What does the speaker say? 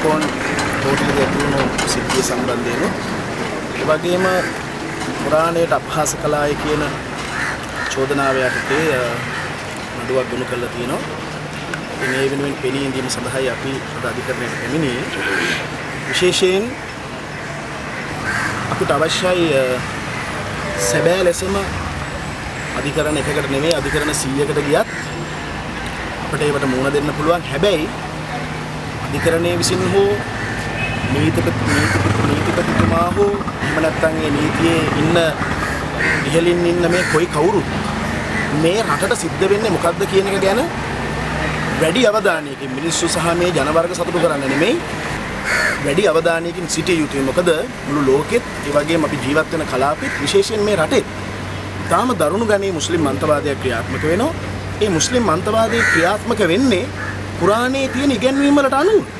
සිලිකෝන් හෝටලෙක ඇතුණු සිද්ධිය සම්බන්ධයෙන් ඒ වගේම පුරාණයට අපහාස කළාය කියන චෝදනාව යටතේ නඩුවක් ගොනු කරලා තියෙනවා. ඉතින් ඒ වෙනුවෙන් පෙනී ඉඳීම සඳහායි අපි අද අධිකරණයට පැමිණියේ. විශේෂයෙන් අපිට අවශ්‍යයි අ, සැබෑ ලෙසම අධිකරණ එකකට නෙමෙයි අධිකරණ 100කට ගියත් අපිට ඒවට මුහුණ දෙන්න පුළුවන්. හැබැයි අධිකරණයේ විසින් හෝ නීතිපති නීතිපතිතුමා හෝ එහෙම නැත්නම් ඒ නීතියේ ඉන්න ඉහළින් ඉන්න මේ කොයි කවුරුත් මේ රටට සිද්ධ වෙන්නේ මොකද්ද කියන එක ගැන වැඩි අවධානයකින් මිනිස්සු සහ මේ ජනවර්ග සතුටු කරන්න නෙමෙයි වැඩි අවධානයකින් සිටිය යුතුයි. මොකද මුළු ලෝකෙත් ඒ වගේම අපි ජීවත් වෙන කලාපෙත් විශේෂයෙන් මේ රටේ තාම දරුණු ගණයේ මුස්ලිම් මන්තවාදයක් ක්‍රියාත්මක වෙනවා. ඒ මුස්ලිම් මන්තවාදයේ ක්‍රියාත්මක වෙන්නේ කුරානයේ තියෙන ඉගැන්වීම් වලට අනුව.